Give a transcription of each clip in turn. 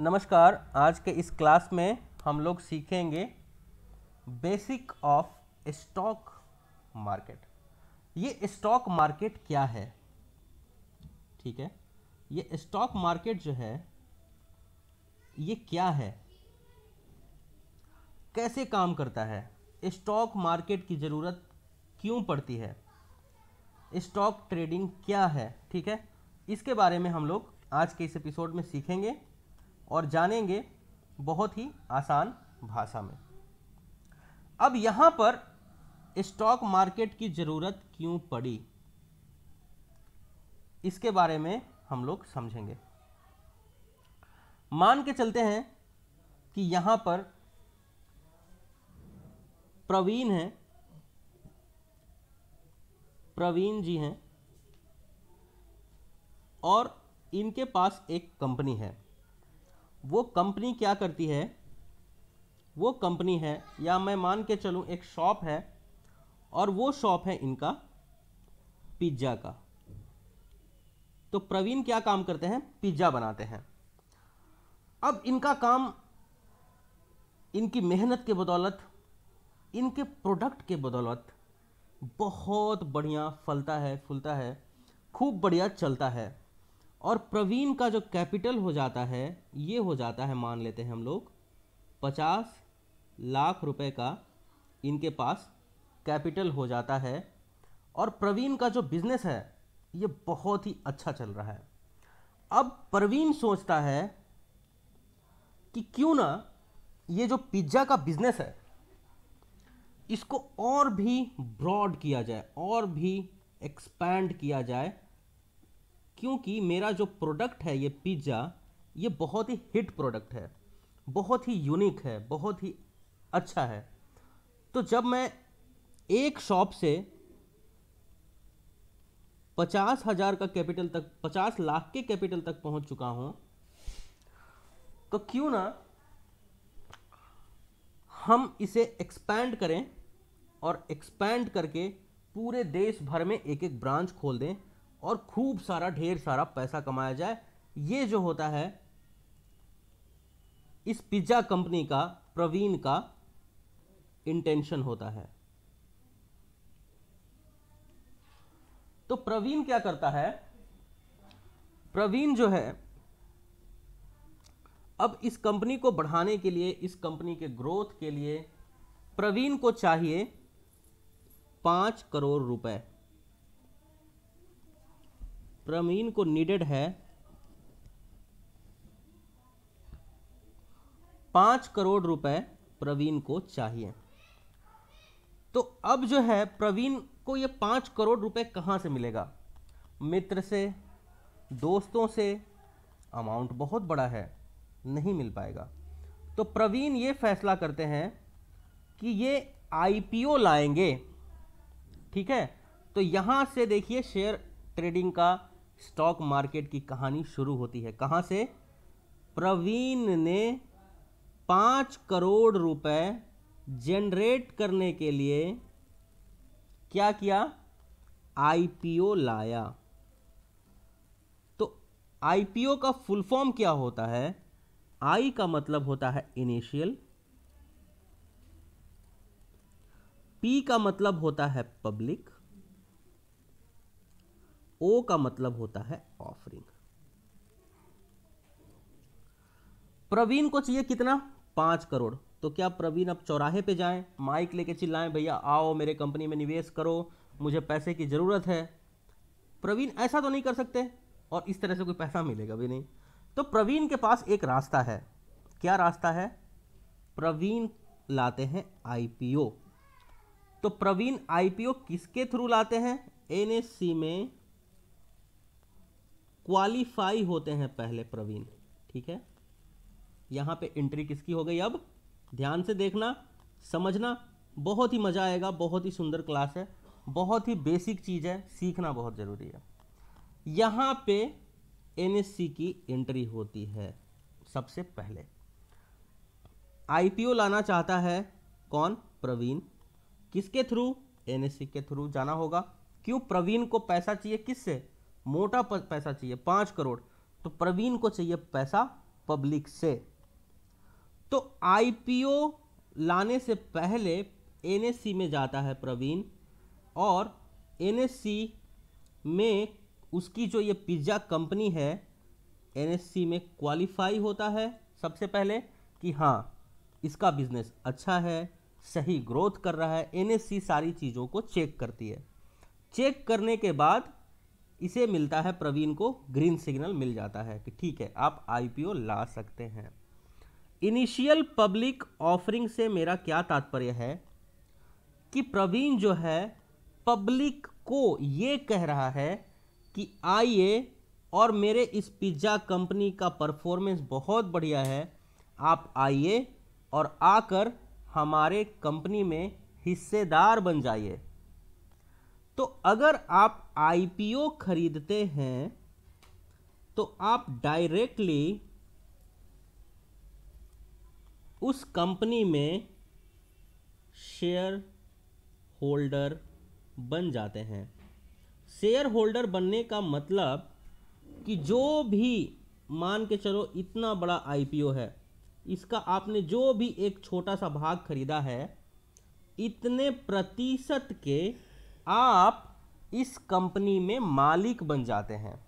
नमस्कार, आज के इस क्लास में हम लोग सीखेंगे बेसिक ऑफ़ स्टॉक मार्केट। ये स्टॉक मार्केट क्या है? ठीक है? ये स्टॉक मार्केट जो है, ये क्या है? कैसे काम करता है? स्टॉक मार्केट की ज़रूरत क्यों पड़ती है? स्टॉक ट्रेडिंग क्या है? ठीक है? इसके बारे में हम लोग आज के इस एपिसोड में सीखेंगे। और जानेंगे बहुत ही आसान भाषा में। अब यहाँ पर स्टॉक मार्केट की ज़रूरत क्यों पड़ी? इसके बारे में हम लोग समझेंगे। मान के चलते हैं कि यहाँ पर प्रवीण है। प्रवीण जी हैं और इनके पास एक कंपनी है। वो कंपनी क्या करती है? वो कंपनी है, या मैं मान के चलूँ, एक शॉप है, और वो शॉप है इनका पिज़्ज़ा का। तो प्रवीण क्या काम करते हैं? पिज़्ज़ा बनाते हैं। अब इनका काम इनकी मेहनत के बदौलत, इनके प्रोडक्ट के बदौलत बहुत बढ़िया फलता है, फूलता है, खूब बढ़िया चलता है। और प्रवीण का जो कैपिटल हो जाता है, ये हो जाता है, मान लेते हैं हम लोग, पचास लाख रुपए का इनके पास कैपिटल हो जाता है। और प्रवीण का जो बिज़नेस है, ये बहुत ही अच्छा चल रहा है। अब प्रवीण सोचता है कि क्यों ना ये जो पिज़्ज़ा का बिज़नेस है, इसको और भी ब्रॉड किया जाए, और भी एक्सपैंड किया जाए क्योंकि मेरा जो प्रोडक्ट है ये पिज़्ज़ा ये बहुत ही हिट प्रोडक्ट है, बहुत ही यूनिक है, बहुत ही अच्छा है। तो जब मैं एक शॉप से पचास हज़ार का कैपिटल तक, पचास लाख के कैपिटल तक पहुँच चुका हूँ तो क्यों ना हम इसे एक्सपैंड करें और एक्सपैंड करके पूरे देश भर में एक एक ब्रांच खोल दें। और खूब सारा, ढेर सारा पैसा कमाया जाए। ये जो होता है, इस पिज़्ज़ा कंपनी का, प्रवीण का इंटेंशन होता है। तो प्रवीण क्या करता है? प्रवीण जो है, अब इस कंपनी को बढ़ाने के लिए, इस कंपनी के ग्रोथ के लिए प्रवीण को चाहिए पाँच करोड़ रुपए। प्रवीण को नीडेड है। पाँच करोड़ रुपए प्रवीण को चाहिए। तो अब जो है, प्रवीण को ये पाँच करोड़ रुपए कहाँ से मिलेगा? मित्र से, दोस्तों से अमाउंट बहुत बड़ा है, नहीं मिल पाएगा। तो प्रवीण ये फैसला करते हैं कि ये आईपीओ लाएँगे, ठीक है? तो यहाँ से देखिए शेयर ट्रेडिंग का स्टॉक मार्केट की कहानी शुरू होती है। कहाँ से? प्रवीण ने पाँच करोड़ रुपए जनरेट करने के लिए क्या किया? आईपीओ लाया। तो आईपीओ का फुल फॉर्म क्या होता है? आई का मतलब होता है इनिशियल पी का मतलब होता है पब्लिक ओ का मतलब होता है ऑफरिंग प्रवीण को चाहिए कितना? पाँच करोड़. तो क्या प्रवीण अब चौराहे पे जाएँ? माइक लेके चिल्लाएँ, भैया, आओ, मेरे कंपनी में निवेश करो, मुझे पैसे की ज़रूरत है. प्रवीण ऐसा तो नहीं कर सकते और इस तरह से कोई पैसा मिलेगा भी नहीं. तो प्रवीण के पास एक रास्ता है. क्या रास्ता है? प्रवीण लाते हैं आईपीओ तो प्रवीण आईपीओ किसके थ्रू लाते हैं? एनएससी में क्वालिफाई होते हैं पहले प्रवीण, ठीक है? यहाँ पे एंट्री किसकी हो गई अब? ध्यान से देखना, समझना, बहुत ही मज़ा आएगा, बहुत ही सुंदर क्लास है, बहुत ही बेसिक चीज़ है, सीखना बहुत ज़रूरी है। यहाँ पे एनएससी की एंट्री होती है सबसे पहले। आईपीओ लाना चाहता है कौन? प्रवीण। किसके थ्रू? एनएससी के थ्रू जाना होगा। क्यों? प्रवीण को पैसा चाहिए किससे? मोटा पैसा चाहिए, पाँच करोड़ तो प्रवीण को चाहिए पैसा पब्लिक से। तो आईपीओ लाने से पहले एनएससी में जाता है प्रवीण, और एनएससी में उसकी जो ये पिज़्ज़ा कंपनी है, एनएससी में क्वालिफाई होता है सबसे पहले कि हाँ इसका बिज़नेस अच्छा है, सही ग्रोथ कर रहा है, एनएससी सारी चीज़ों को चेक करती है। चेक करने के बाद इसे मिलता है प्रवीण को, ग्रीन सिग्नल मिल जाता है कि ठीक है, आप आईपीओ ला सकते हैं। इनिशियल पब्लिक ऑफरिंग से मेरा क्या तात्पर्य है? कि प्रवीण जो है, पब्लिक को ये कह रहा है कि आइए और मेरे इस पिज़्ज़ा कंपनी का परफॉर्मेंस बहुत बढ़िया है, आप आइए और आकर हमारे कंपनी में हिस्सेदार बन जाइए। तो अगर आप आईपीओ खरीदते हैं तो आप डायरेक्टली उस कंपनी में शेयर होल्डर बन जाते हैं। शेयर होल्डर बनने का मतलब कि जो भी, मान के चलो इतना बड़ा आईपीओ है, इसका आपने जो भी एक छोटा सा भाग खरीदा है, इतने प्रतिशत के आप इस कंपनी में मालिक बन जाते हैं।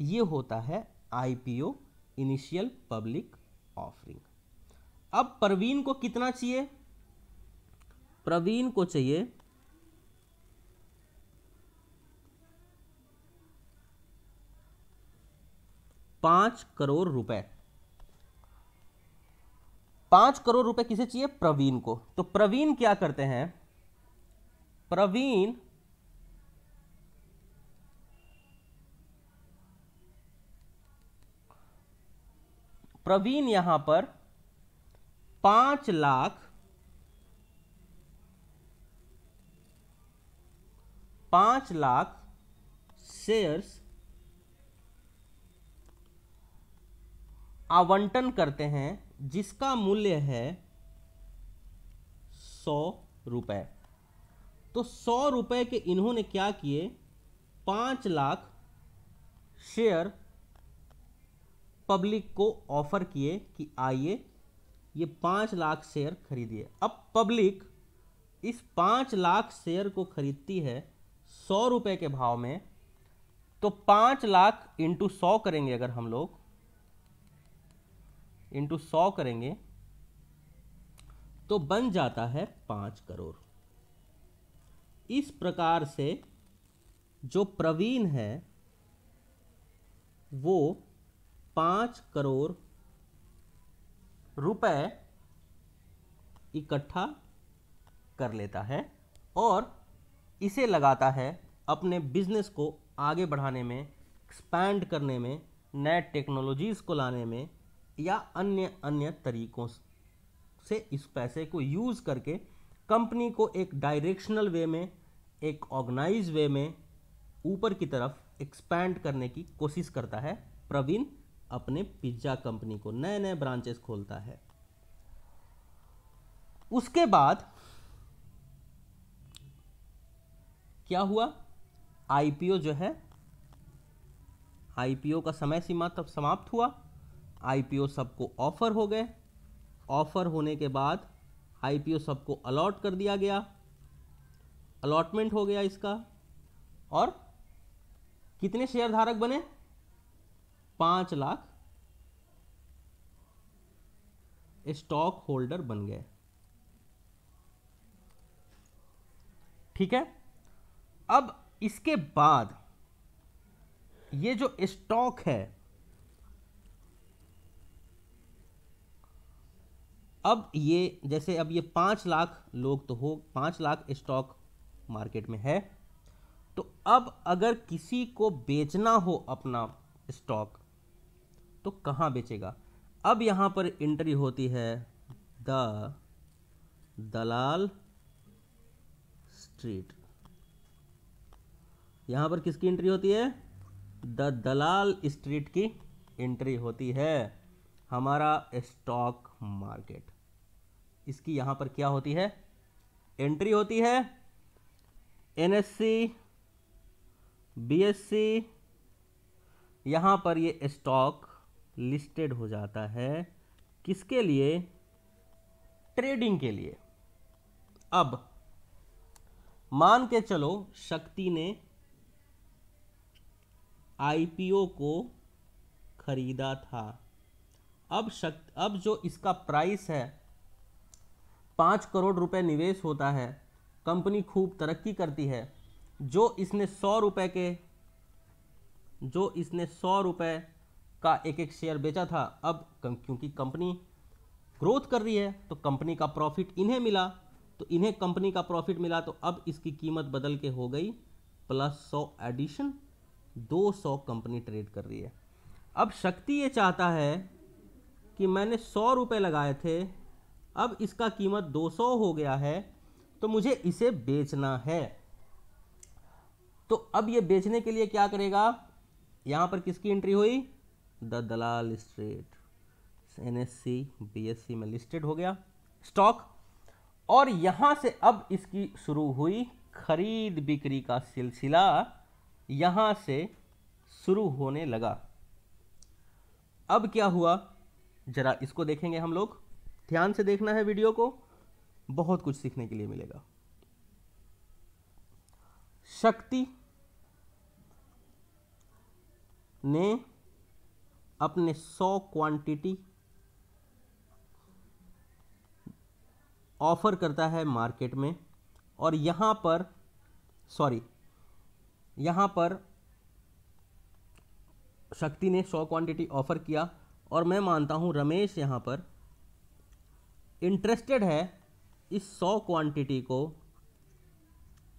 ये होता है आईपीओ इनिशियल पब्लिक ऑफरिंग अब प्रवीण को कितना चाहिए? प्रवीण को चाहिए पाँच करोड़ रुपए। पाँच करोड़ रुपए किसे चाहिए? प्रवीण को। तो प्रवीण क्या करते हैं? प्रवीण प्रवीण यहाँ पर पाँच लाख पाँच लाख शेयर्स आवंटन करते हैं, जिसका मूल्य है सौ रुपए। तो सौ रुपए के इन्होंने क्या किए? पाँच लाख शेयर पब्लिक को ऑफ़र किए कि आइए ये पाँच लाख शेयर खरीदिए। अब पब्लिक इस पाँच लाख शेयर को खरीदती है सौ रुपए के भाव में तो पाँच लाख इंटू सौ करेंगे अगर हम लोग इंटू सौ करेंगे तो बन जाता है पाँच करोड़। इस प्रकार से जो प्रवीण है, वो पाँच करोड़ रुपए इकट्ठा कर लेता है और इसे लगाता है अपने बिज़नेस को आगे बढ़ाने में एक्सपैंड करने में, नए टेक्नोलॉजीज़ को लाने में या अन्य अन्य तरीकों से इस पैसे को यूज़ करके कंपनी को एक डायरेक्शनल वे में, एक ऑर्गेनाइज वे में ऊपर की तरफ़ एक्सपैंड करने की कोशिश करता है। प्रवीण अपने पिज़्ज़ा कंपनी को नए नए ब्रांचेस खोलता है। उसके बाद क्या हुआ? आईपीओ जो है आईपीओ का समय सीमा तब समाप्त हुआ। आईपीओ सबको ऑफ़र हो गए। ऑफ़र होने के बाद आईपीओ सबको अलॉट कर दिया गया। अलॉटमेंट हो गया इसका। और कितने शेयर धारक बने? पाँच लाख स्टॉक होल्डर बन गए। ठीक है? अब इसके बाद ये जो स्टॉक है अब ये, जैसे अब ये पाँच लाख लोग तो हो, पाँच लाख स्टॉक मार्केट में है तो अब अगर किसी को बेचना हो अपना स्टॉक तो कहाँ बेचेगा? अब यहाँ पर एंट्री होती है द दलाल स्ट्रीट। यहाँ पर किसकी एंट्री होती है? द दलाल स्ट्रीट की एंट्री होती है हमारा स्टॉक मार्केट। इसकी यहाँ पर क्या होती है? एंट्री होती है एनएससी बीएससी यहाँ पर ये स्टॉक लिस्टेड हो जाता है किसके लिए? ट्रेडिंग के लिए। अब, मान के चलो शक्ति ने आईपीओ को खरीदा था। अब शक्ति अब जो इसका प्राइस है पाँच करोड़ रुपए निवेश होता है। कंपनी खूब तरक्की करती है। जो इसने सौ रुपए के, जो इसने सौ रुपए का एक एक शेयर बेचा था, अब क्योंकि कंपनी ग्रोथ कर रही है तो कंपनी का प्रॉफिट इन्हें मिला। तो इन्हें कंपनी का प्रॉफिट मिला तो अब इसकी कीमत बदल के हो गई प्लस सौ एडिशन दो सौ कंपनी ट्रेड कर रही है। अब शक्ति ये चाहता है कि मैंने सौ रुपये लगाए थे अब इसका कीमत दो सौ हो गया है तो मुझे इसे बेचना है। तो अब ये बेचने के लिए क्या करेगा? यहाँ पर किसकी एंट्री हुई? The Dalal street N S C B S C में लिस्टेड हो गया स्टॉक और यहाँ से अब इसकी शुरू हुई खरीद बिक्री का सिलसिला। यहाँ से शुरू होने लगा। अब क्या हुआ? जरा इसको देखेंगे हम लोग। ध्यान से देखना है वीडियो को। बहुत कुछ सीखने के लिए मिलेगा। शक्ति ने अपने सौ क्वांटिटी ऑफ़र करता है मार्केट में और यहाँ पर सॉरी यहाँ पर शक्ति ने सौ क्वांटिटी ऑफ़र किया और मैं मानता हूँ रमेश यहाँ पर इंटरेस्टेड है इस सौ क्वांटिटी को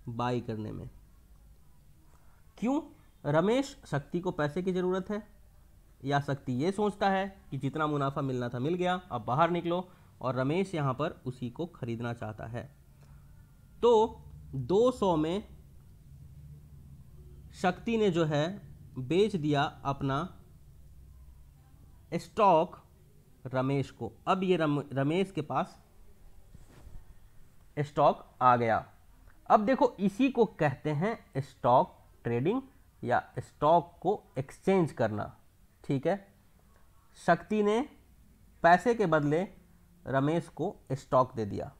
बाई करने में। क्यों? रमेश शक्ति को पैसे की ज़रूरत है, या शक्ति ये सोचता है कि जितना मुनाफा मिलना था मिल गया, अब बाहर निकलो, और रमेश यहाँ पर उसी को खरीदना चाहता है। तो 200 में शक्ति ने जो है बेच दिया अपना स्टॉक रमेश को। अब ये रम, रमेश के पास स्टॉक आ गया। अब देखो इसी को कहते हैं स्टॉक ट्रेडिंग या स्टॉक को एक्सचेंज करना। ठीक है? शक्ति ने पैसे के बदले रमेश को स्टॉक दे दिया।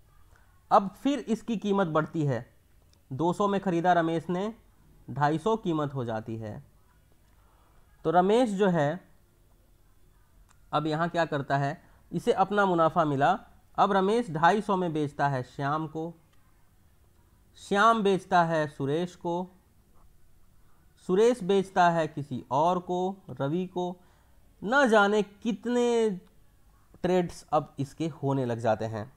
अब फिर इसकी कीमत बढ़ती है। 200 में ख़रीदा रमेश ने 250 कीमत हो जाती है। तो रमेश जो है अब यहाँ क्या करता है? इसे अपना मुनाफा मिला। अब रमेश ढाई सौ में बेचता है श्याम को। श्याम बेचता है सुरेश को। सुरेश बेचता है किसी और को, रवि को। न जाने कितने ट्रेड्स अब इसके होने लग जाते हैं।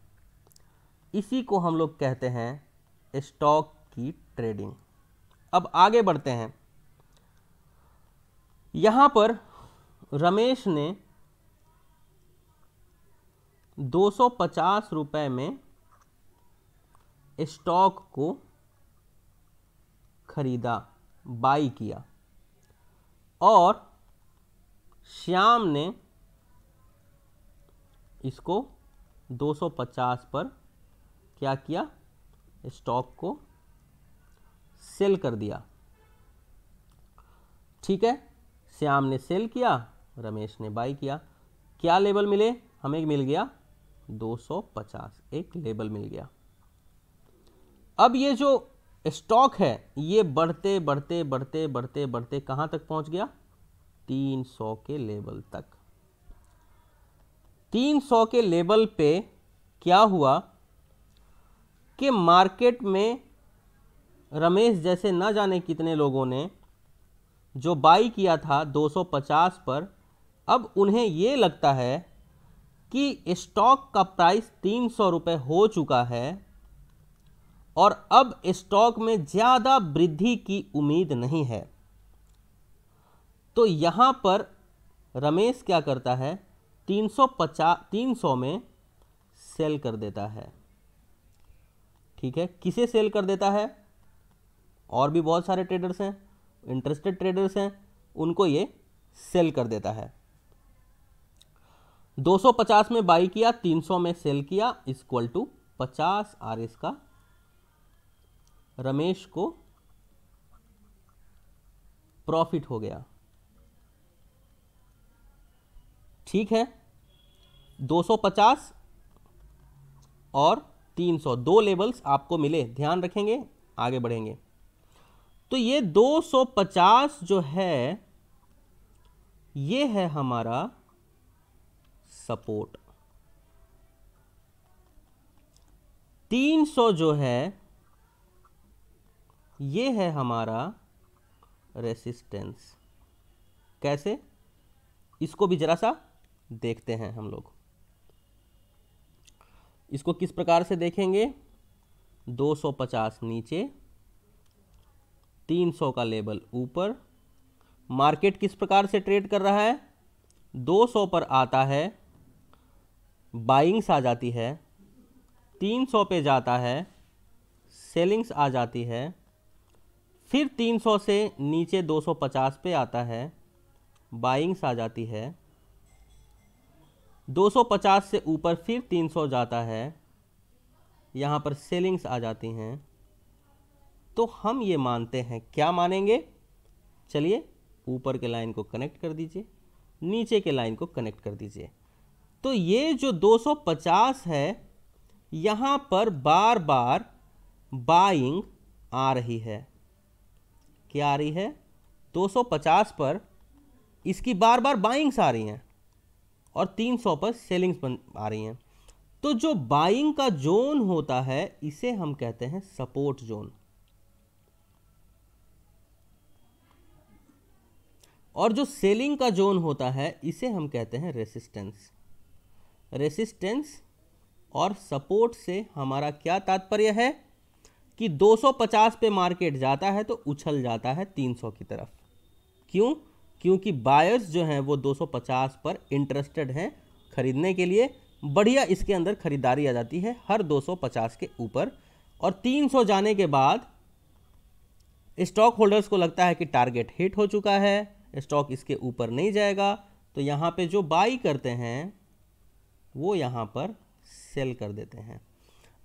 इसी को हम लोग कहते हैं स्टॉक की ट्रेडिंग। अब आगे बढ़ते हैं। यहाँ पर रमेश ने 250 रुपए में स्टॉक को खरीदा, बाई किया। और श्याम ने इसको 250 पर क्या किया? स्टॉक को सेल कर दिया। ठीक है, श्याम ने सेल किया, रमेश ने बाई किया। क्या लेवल मिले? हमें मिल गया। 250 एक लेबल मिल गया। अब ये जो स्टॉक है, ये बढ़ते बढ़ते बढ़ते बढ़ते बढ़ते कहाँ तक पहुँच गया? 300 के लेवल तक। 300 के लेवल पे क्या हुआ कि मार्केट में रमेश जैसे न जाने कितने लोगों ने जो बाई किया था 250 पर, अब उन्हें ये लगता है कि स्टॉक का प्राइस तीन सौ रुपये हो चुका है और अब स्टॉक में ज़्यादा वृद्धि की उम्मीद नहीं है। तो यहाँ पर रमेश क्या करता है? तीन सौ पचास तीन सौ में सेल कर देता है। ठीक है? किसे सेल कर देता है? और भी बहुत सारे ट्रेडर्स हैं इंटरेस्टेड ट्रेडर्स हैं, उनको ये सेल कर देता है। 250 में बाई किया 300 में सेल किया इक्वल टू 50 आर एस का रमेश को प्रॉफिट हो गया। ठीक है? 250 और 300 दो लेवल्स आपको मिले। ध्यान रखेंगे, आगे बढ़ेंगे। तो ये 250 जो है, ये है हमारा सपोर्ट। 300 जो है, ये है हमारा रेसिस्टेंस कैसे? इसको भी जरा सा देखते हैं हम लोग। इसको किस प्रकार से देखेंगे? 250 नीचे 300 का लेवल ऊपर। मार्केट किस प्रकार से ट्रेड कर रहा है? 200 पर आता है। बाइंग्स आ जाती है 300 पे जाता है, सेलिंग्स आ जाती है, फिर 300 से नीचे 250 पे आता है, बाइंग्स आ जाती है 250 से ऊपर फिर 300 जाता है, यहाँ पर सेलिंग्स आ जाती हैं। तो हम ये मानते हैं, क्या मानेंगे? चलिए ऊपर के लाइन को कनेक्ट कर दीजिए, नीचे के लाइन को कनेक्ट कर दीजिए। तो ये जो 250 है, यहाँ पर बार बार बाइंग आ रही है। क्या आ रही है? 250 पर इसकी बार बार बाइंग्स आ रही हैं और 300 पर सेलिंग्स बन, आ रही हैं। तो जो बाइंग का जोन होता है, इसे हम कहते हैं सपोर्ट जोन और जो सेलिंग का जोन होता है, इसे हम कहते हैं रेसिस्टेंस रेसिस्टेंस और सपोर्ट से हमारा क्या तात्पर्य है? कि 250 पे मार्केट जाता है तो उछल जाता है 300 की तरफ़। क्यों? क्योंकि बायर्स जो हैं वो 250 पर इंटरेस्टेड हैं खरीदने के लिए। बढ़िया इसके अंदर खरीदारी आ जाती है हर 250 के ऊपर। और 300 जाने के बाद स्टॉक होल्डर्स को लगता है कि टारगेट हिट हो चुका है स्टॉक इसके ऊपर नहीं जाएगा। तो यहाँ पे जो बाई करते हैं वो यहाँ पर सेल कर देते हैं।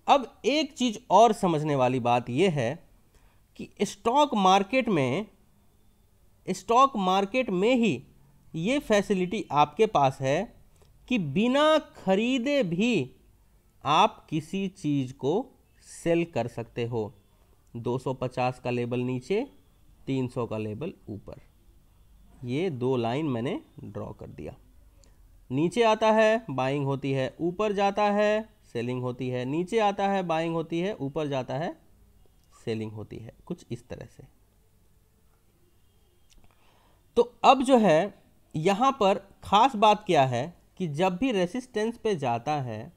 अब एक चीज़ और समझने वाली बात यह है कि स्टॉक मार्केट में, स्टॉक मार्केट में ही ये फैसिलिटी आपके पास है कि बिना खरीदे भी आप किसी चीज़ को सेल कर सकते हो। 250 का लेबल नीचे 300 का लेबल ऊपर। ये दो लाइन मैंने ड्रॉ कर दिया। नीचे आता है बाइंग होती है, ऊपर जाता है सेलिंग होती है, नीचे आता है बाइंग होती है, ऊपर जाता है सेलिंग होती है, कुछ इस तरह से। तो अब जो है, यहाँ पर खास बात क्या है कि जब भी रेसिस्टेंस पे जाता है,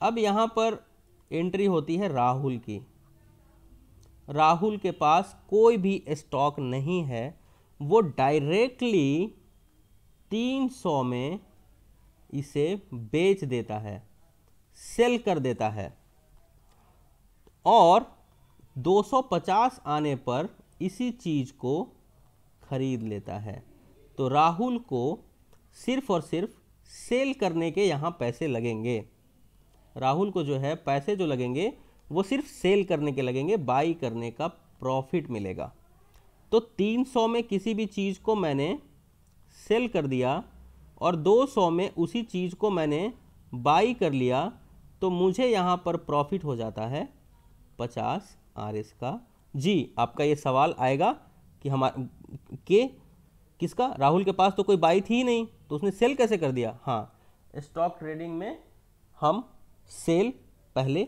अब यहाँ पर एंट्री होती है राहुल की। राहुल के पास कोई भी स्टॉक नहीं है, वो डायरेक्टली 300 में इसे बेच देता है, सेल कर देता है। और 250 आने पर इसी चीज़ को खरीद लेता है। तो राहुल को सिर्फ़ और सिर्फ़ सेल करने के यहाँ पैसे लगेंगे। राहुल को जो है, पैसे जो लगेंगे, वो सिर्फ़ सेल करने के लगेंगे, बाई करने का प्रॉफिट मिलेगा। तो 300 में किसी भी चीज़ को मैंने सेल कर दिया और 200 में उसी चीज़ को मैंने बाई कर लिया तो मुझे यहाँ पर प्रॉफिट हो जाता है 50 आर एस का। जी, आपका ये सवाल आएगा कि हमारे के किसका? राहुल के पास तो कोई बाई थी ही नहीं तो उसने सेल कैसे कर दिया? हाँ स्टॉक ट्रेडिंग में हम सेल पहले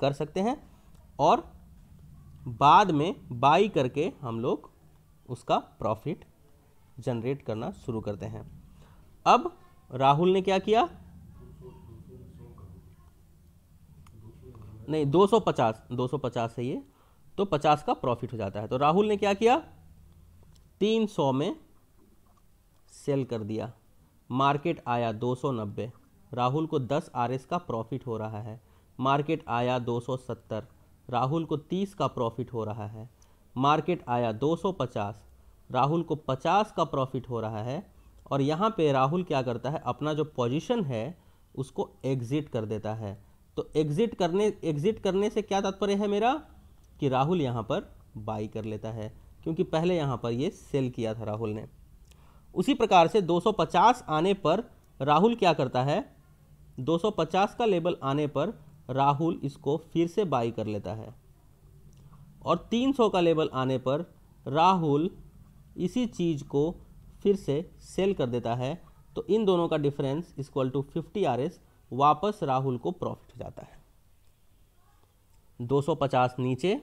कर सकते हैं और बाद में बाई करके हम लोग उसका प्रॉफिट जनरेट करना शुरू करते हैं। अब राहुल ने क्या किया? नहीं 250 250 है ये तो 50 का प्रॉफिट हो जाता है। तो राहुल ने क्या किया? 300 में सेल कर दिया। मार्केट आया 290 राहुल को 10 आरएस का प्रॉफिट हो रहा है। मार्केट आया 270 राहुल को 30 का प्रॉफिट हो रहा है। मार्केट आया 250 राहुल को 50 का प्रॉफिट हो रहा है और यहाँ पे राहुल क्या करता है? अपना जो पोजीशन है, उसको एग्ज़िट कर देता है। तो एग्ज़िट करने एग्ज़िट करने से क्या तात्पर्य है मेरा? कि राहुल यहाँ पर बाई कर लेता है, क्योंकि पहले यहाँ पर ये सेल किया था राहुल ने। उसी प्रकार से 250 आने पर राहुल क्या करता है? 250 का लेवल आने पर राहुल इसको फिर से बाई कर लेता है। और 300 का लेवल आने पर राहुल इसी चीज़ को फिर से सेल कर देता है तो इन दोनों का डिफरेंस इक्वल टू 50 आरएस वापस राहुल को प्रॉफिट हो जाता है। 250 नीचे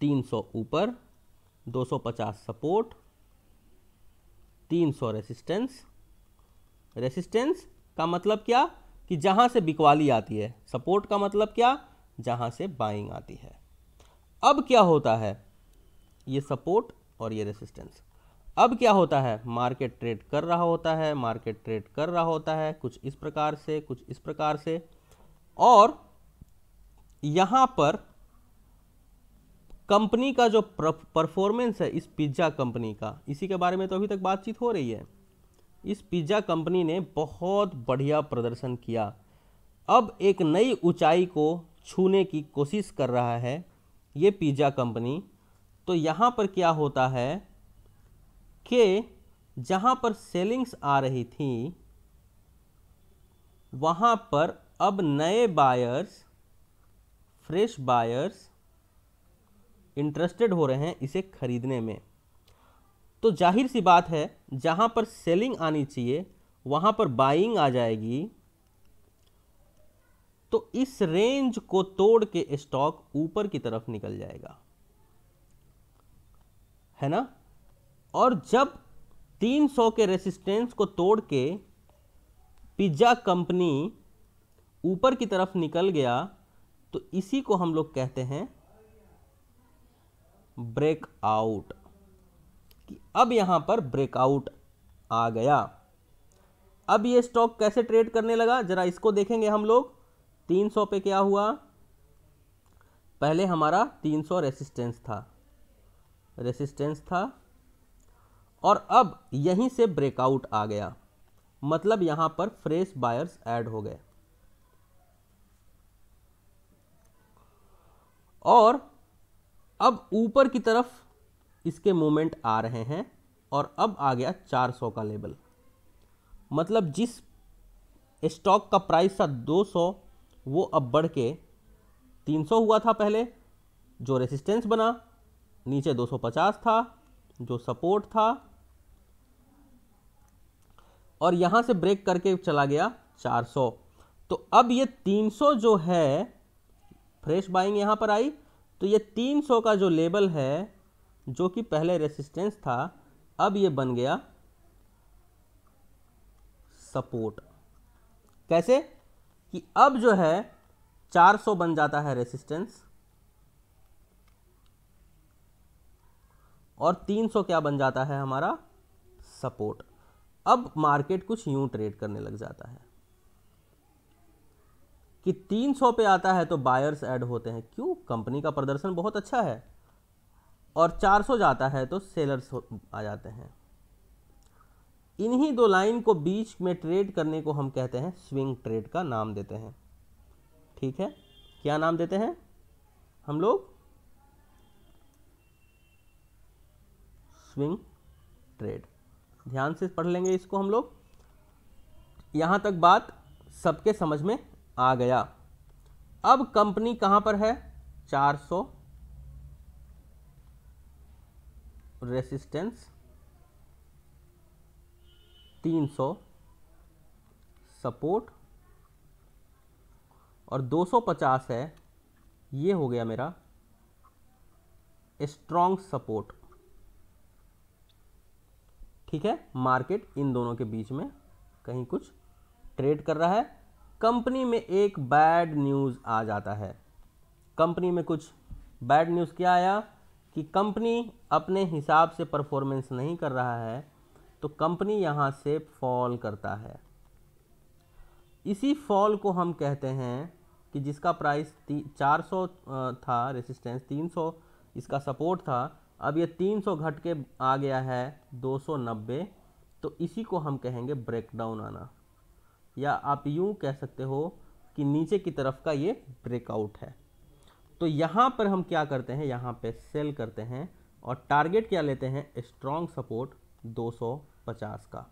300 ऊपर 250 सपोर्ट 300 रेसिस्टेंस रेसिस्टेंस का मतलब क्या? कि जहाँ से बिकवाली आती है सपोर्ट का मतलब क्या? जहाँ से बाइंग आती है। अब क्या होता है? ये सपोर्ट और ये रेसिस्टेंस अब क्या होता है? मार्केट ट्रेड कर रहा होता है, मार्केट ट्रेड कर रहा होता है, कुछ इस प्रकार से, कुछ इस प्रकार से, और यहाँ पर कंपनी का जो परफॉर्मेंस है, इस पिज़्ज़ा कंपनी का, इसी के बारे में तो अभी तक बातचीत हो रही है। इस पिज़्ज़ा कंपनी ने बहुत बढ़िया प्रदर्शन किया। अब एक नई ऊंचाई को छूने की कोशिश कर रहा है ये पिज़्ज़ा कंपनी तो यहाँ पर क्या होता है कि जहाँ पर सेलिंग्स आ रही थी, वहाँ पर अब नए बायर्स फ्रेश बायर्स इंटरेस्टेड हो रहे हैं इसे खरीदने में। तो ज़ाहिर सी बात है, जहाँ पर सेलिंग आनी चाहिए, वहाँ पर बाइंग आ जाएगी। तो इस रेंज को तोड़ के स्टॉक ऊपर की तरफ़ निकल जाएगा। है ना? और जब 300 के रेसिस्टेंस को तोड़ के पिज़्ज़ा कंपनी ऊपर की तरफ़ निकल गया तो इसी को हम लोग कहते हैं ब्रेकआउट कि अब यहाँ पर ब्रेकआउट आ गया। अब ये स्टॉक कैसे ट्रेड करने लगा? जरा इसको देखेंगे हम लोग। 300 पे क्या हुआ? पहले हमारा 300 रेसिस्टेंस था। रेसिस्टेंस था। और अब यहीं से ब्रेकआउट आ गया। मतलब यहाँ पर फ्रेश बायर्स ऐड हो गए। और अब ऊपर की तरफ़ इसके मूवमेंट आ रहे हैं और अब आ गया 400 का लेवल मतलब जिस स्टॉक का प्राइस था 200 वो अब बढ़ के 300 हुआ था पहले, जो रेसिस्टेंस बना नीचे 250 था, जो सपोर्ट था। और यहाँ से ब्रेक करके चला गया 400 तो अब ये 300 जो है, फ्रेश बाइंग यहाँ पर आई। तो ये 300 का जो लेवल है, जो कि पहले रेसिस्टेंस था, अब ये बन गया सपोर्ट। कैसे? कि अब जो है 400 बन जाता है रेसिस्टेंस। और 300 क्या बन जाता है हमारा? सपोर्ट। अब मार्केट कुछ यूँ ट्रेड करने लग जाता है। कि 300 पे आता है तो बायर्स ऐड होते हैं। क्यों? कंपनी का प्रदर्शन बहुत अच्छा है। और 400 जाता है तो सेलर्स आ जाते हैं। इन्हीं दो लाइन को बीच में ट्रेड करने को हम कहते हैं स्विंग ट्रेड का नाम देते हैं। ठीक है? क्या नाम देते हैं? हम लोग? स्विंग ट्रेड ध्यान से पढ़ लेंगे इसको हम लोग। यहाँ तक बात सबके समझ में आ गया। अब कंपनी कहाँ पर है? 400 रेसिस्टेंस 300 सपोर्ट, और 250 है। ये हो गया मेरा स्ट्रॉन्ग सपोर्ट। ठीक है? मार्केट इन दोनों के बीच में कहीं कुछ ट्रेड कर रहा है। कंपनी में एक बैड न्यूज़ आ जाता है। कंपनी में कुछ बैड न्यूज़ क्या आया? कि कंपनी अपने हिसाब से परफॉर्मेंस नहीं कर रहा है तो कंपनी यहाँ से फॉल करता है। इसी फॉल को हम कहते हैं कि जिसका प्राइस चार सौ था रेसिस्टेंस तीन सौ, इसका सपोर्ट था अब ये तीन सौ घट के आ गया है दो सौ नब्बे तो इसी को हम कहेंगे ब्रेकडाउन आना। या आप यूँ कह सकते हो कि नीचे की तरफ़ का ये ब्रेकआउट है। तो यहाँ पर हम क्या करते हैं? यहाँ पे सेल करते हैं और टारगेट क्या लेते हैं? स्ट्रॉन्ग सपोर्ट 250 का।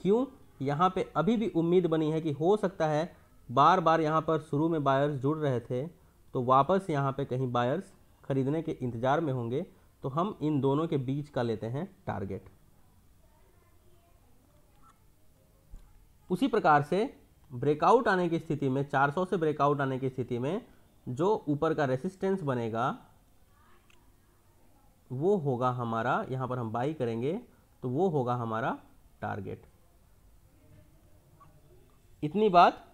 क्यों? यहाँ पे अभी भी उम्मीद बनी है कि हो सकता है बार बार यहाँ पर शुरू में बायर्स जुड़ रहे थे तो वापस यहाँ पे कहीं बायर्स खरीदने के इंतज़ार में होंगे तो हम इन दोनों के बीच का लेते हैं टारगेट। उसी प्रकार से ब्रेकआउट आने की स्थिति में 400 से ब्रेकआउट आने की स्थिति में जो ऊपर का रेसिस्टेंस बनेगा, वो होगा हमारा, यहाँ पर हम बाई करेंगे तो वो होगा हमारा टारगेट। इतनी बात,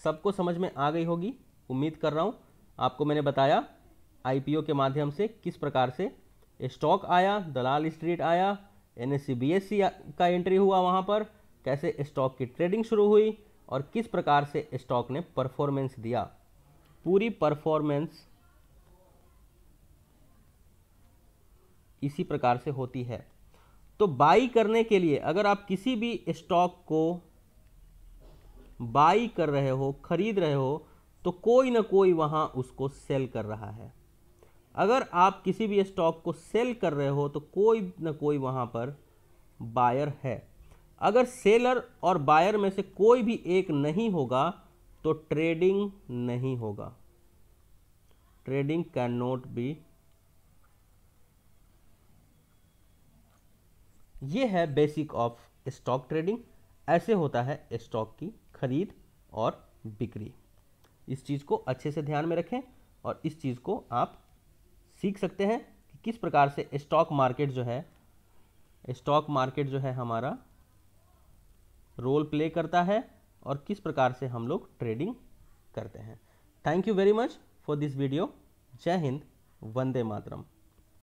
सबको समझ में आ गई होगी। उम्मीद कर रहा हूँ, आपको मैंने बताया आईपीओ के माध्यम से किस प्रकार से स्टॉक आया, दलाल स्ट्रीट आया बीएससी का एंट्री हुआ वहाँ पर, कैसे स्टॉक की ट्रेडिंग शुरू हुई और किस प्रकार से स्टॉक ने परफॉर्मेंस दिया। पूरी परफॉर्मेंस इसी प्रकार से होती है। तो बाई करने के लिए अगर आप किसी भी स्टॉक को बाई कर रहे हो, खरीद रहे हो तो कोई ना कोई वहाँ उसको सेल कर रहा है। अगर आप किसी भी स्टॉक को सेल कर रहे हो तो कोई ना कोई वहाँ पर बायर है। अगर सेलर और बायर में से कोई भी एक नहीं होगा तो ट्रेडिंग नहीं होगा। Trading can not be. ये है बेसिक ऑफ़ स्टॉक ट्रेडिंग। ऐसे होता है स्टॉक की खरीद और बिक्री। इस चीज़ को अच्छे से ध्यान में रखें और इस चीज़ को आप सीख सकते हैं कि किस प्रकार से स्टॉक मार्केट जो है स्टॉक मार्केट जो है हमारा रोल प्ले करता है और किस प्रकार से हम लोग ट्रेडिंग करते हैं। Thank you very much for this video जय हिंद, वंदे मातरम।